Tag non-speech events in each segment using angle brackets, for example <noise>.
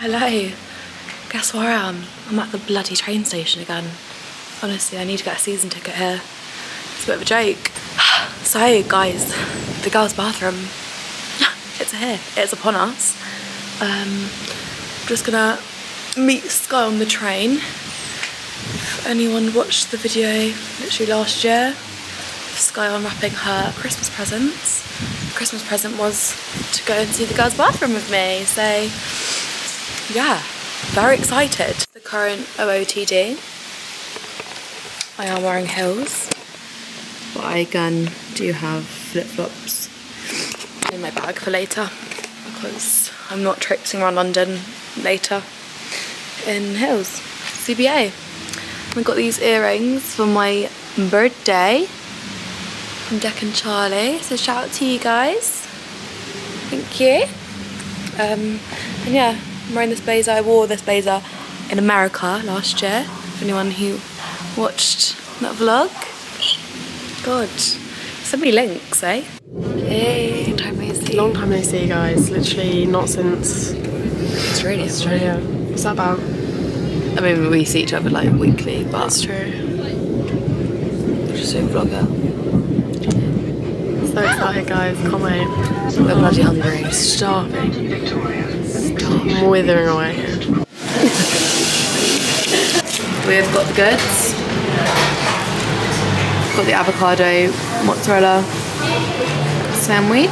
Hello. Guess where I am? I'm at the bloody train station again. Honestly, I need to get a season ticket here. It's a bit of a joke. <sighs> So, guys, the girls' bathroom. <laughs> It's here. It's upon us. Um, just gonna meet Sky on the train. If anyone watched the video literally last year, Sky unwrapping her Christmas presents. Christmas present was to go and see the girls' bathroom with me. So, yeah, very excited. The current OOTD. I am wearing heels, but I again do have flip-flops in my bag for later because I'm not traipsing around London later in heels. CBA. I got these earrings for my birthday from Deck and Charlie. So shout out to you guys. Thank you. Um, and yeah, I'm wearing this blazer. I wore this blazer in America last year. For anyone who watched that vlog. God, so many links, eh? Hey, long time no see. Long time no see, guys. Literally not since Australia. Australia. What's that about? I mean, we see each other like weekly, but That's true. just a vlogger. So excited, guys. Wait. We're bloody hungry. Starving. I'm withering away here. We've got the goods. Got the avocado mozzarella sandwich.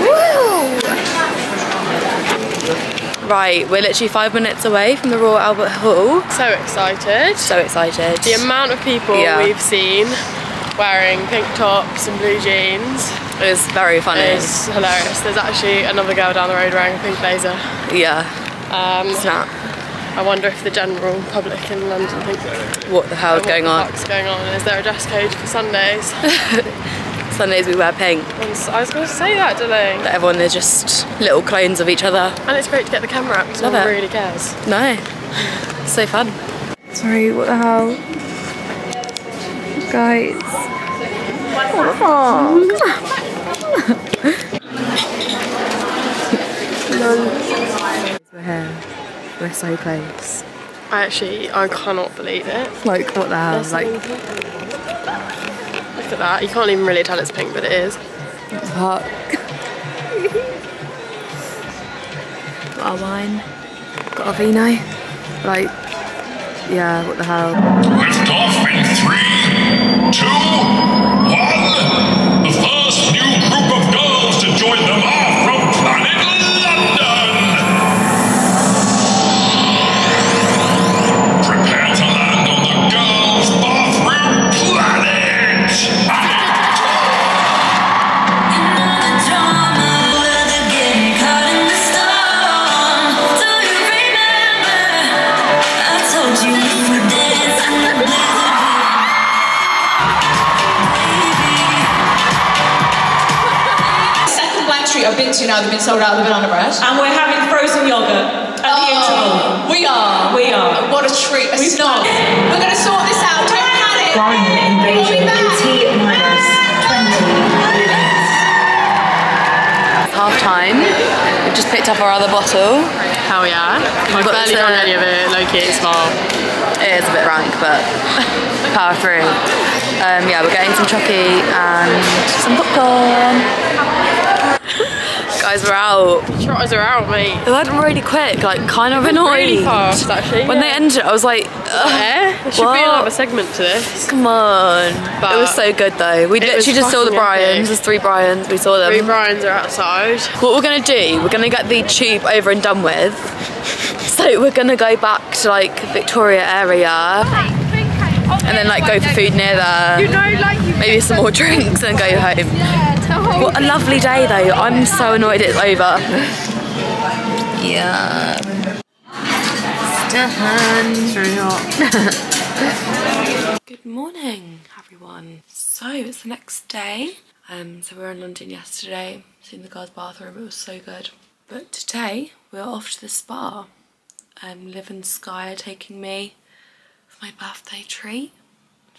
Woo! Right, we're literally five minutes away from the Royal Albert Hall. So excited. So excited. The amount of people Yeah. we've seen wearing pink tops and blue jeans It was very funny. is hilarious. There's actually another girl down the road wearing a pink blazer. Yeah, Um, snap. I wonder if the general public in London think What the hell is going on? What's going on? Is there a dress code for Sundays? <laughs> Sundays we wear pink. I was going to say that, Dylan. That everyone is just little clones of each other. And it's great to get the camera up because no one it. really cares. No. So fun. Sorry, what the hell? Guys. We're here. We're so close. I actually, I cannot believe it. Like, what the hell? There's Like. Look at that. You can't even really tell it's pink, but it is. fuck. Got our wine. Got our vino. Like, yeah, what the hell? Lift off in three, two, one. The first new group of girls to join them are I've been to now, they've been sold out of the banana bread. And we're having frozen yogurt at the interval. Oh, we are. We are. What a treat. A We've snog. done We're going to sort this out. Don't panic. One invasion in T minus 20 minutes. Half time. We've just picked up our other bottle. Hell yeah. I've barely to- drunk any of it. Loki, it's far. It is a bit rank, but <laughs> power through. Um, yeah, we're getting some chocky and some popcorn. Guys, we're out. Trotters are out, mate. It went really quick, like kind of annoying. Really fast, actually. When they yeah. ended, I was like, Yeah, there should be What? another segment to this. come on. But it was so good though. We literally just saw the Bryans. There's three Bryans. We saw them. Three Brian's are outside. What we're gonna do, we're gonna get the tube over and done with. So we're gonna go back to like Victoria area and then like go for food near there. Maybe some more drinks and go home. What a lovely day though. I'm so annoyed it's over. Yeah. It's really hot. Good morning, everyone. So it's the next day. Um, so we were in London yesterday, seen the girls' bathroom. It was so good. But today we're off to the spa. Um, Liv and Sky are taking me for my birthday treat.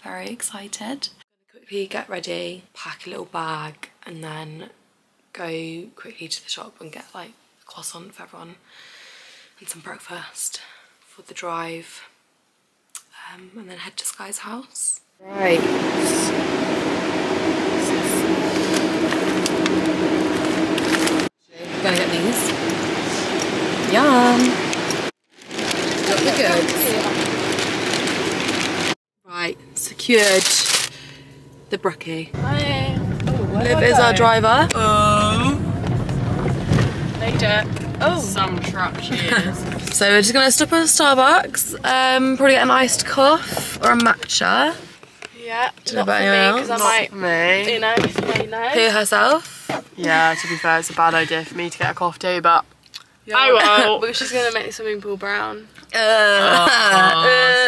Very excited. Quickly get ready, pack a little bag, and then go quickly to the shop and get like a croissant for everyone and some breakfast for the drive um, and then head to Sky's house. Right. Gonna get these. Yum. Got the goods. Right, secured the brookie. Liv is our driver. Made it. Oh. Some truck she is. <laughs> So we're just gonna stop at Starbucks, um, probably get an iced coffee or a matcha. yeah. know Not for me anyone because I might, Me? you know, if you may know. Who herself? Yeah, to be fair, it's a bad idea for me to get a coffee too, but I will. <laughs> because she's gonna make the swimming pool brown. Oh,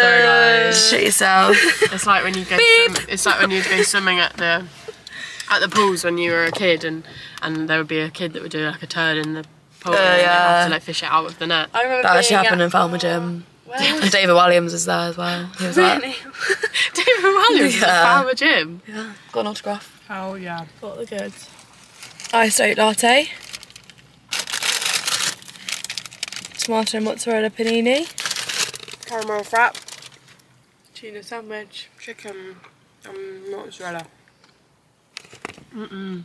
so nice. Shit yourself. It's like when you go. Swim, it's like when you go swimming at the at the pools when you were a kid, and and there would be a kid that would do like a turn in the pool, uh, and they'd yeah. have to like fish it out with the net. I remember That actually happened at, in Falmer Gym. Where <laughs> And David Walliams was there as well. He was like, <laughs> <laughs> David Walliams Yeah. yeah. Falmer Gym. got an autograph. Oh yeah. Got the goods. Iced oat latte. Tomato and mozzarella panini. Caramel frap. Tuna sandwich. Chicken, um, mozzarella. <laughs>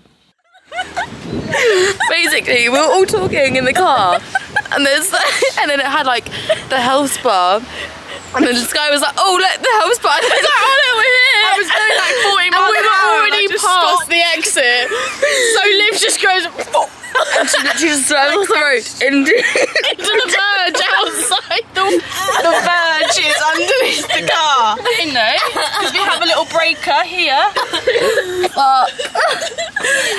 Basically, we were all talking in the car, and there's and then it had like the health bar, and then this guy was like, "Oh, look, the health bar." <laughs> And I was like, "Oh, look, we're here." I was going like 40 And we an were already I past- stopped the exit. <laughs> so Liv just goes and she literally just drove off the road into. into the verge outside the, the verge is underneath the car. You know, because we have a little breaker here. <laughs>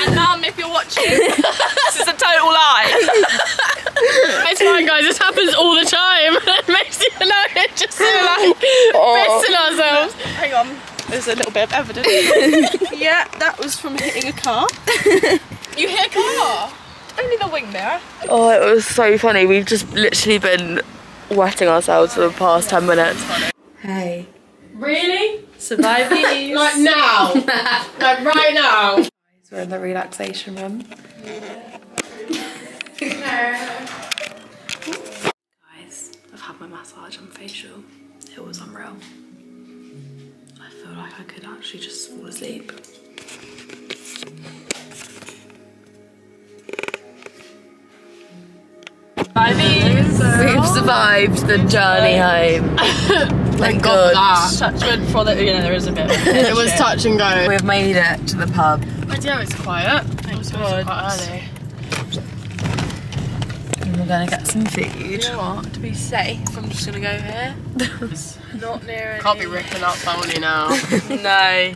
and mum, if you're watching, this is a total lie. it's fine, guys. This happens all the time. <laughs> it makes you know it just so like oh. pissing ourselves. Hang on. There's a little bit of evidence. <laughs> yeah, that was from hitting a car. you hit a car? Only the wing mirror. Oh, it was so funny. We've just literally been wetting ourselves for the past ten minutes. Hey. Really? Survive <laughs> these. Like now? <laughs> like right now? We're in the relaxation room. Guys, I've had my massage and facial. It was unreal. I feel like I could actually just fall asleep. We've survived the journey home. <laughs> Thank God. Touch wood for the, you know, there is a bit. <laughs> It was touch and go. We've made it to the pub. But yeah, it's quiet. Thank God. Quite early. And we're gonna get some food. You know what? To be safe, I'm just gonna go here. <laughs> Not near any. Can't be ripping up only now. <laughs> No.